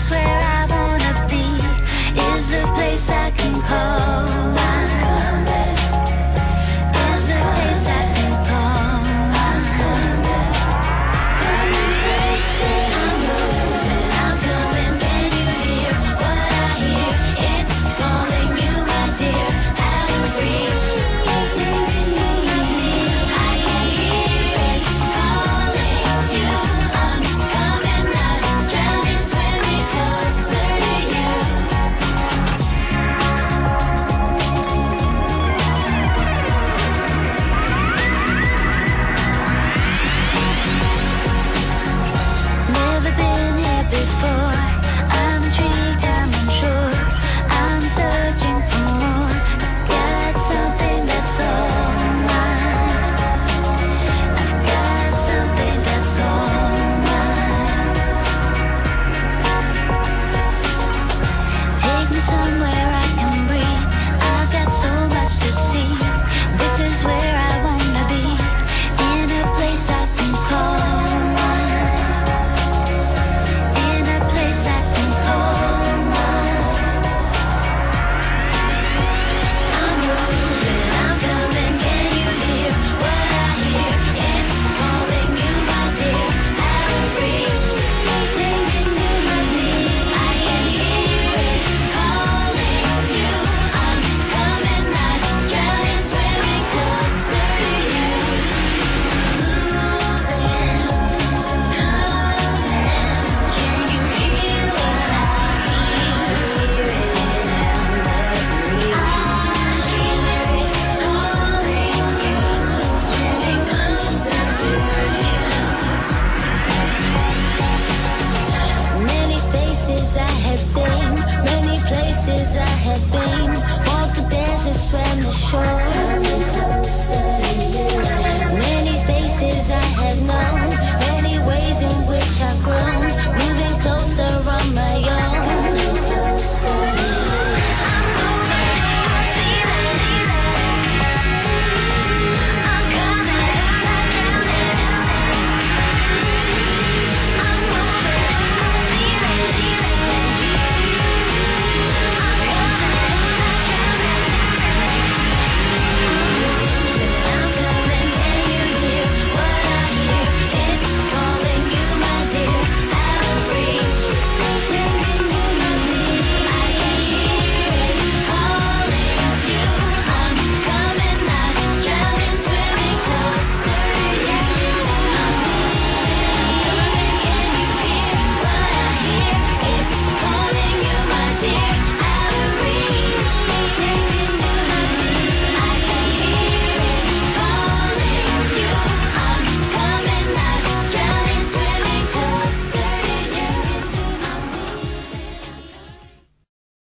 swear places I have been.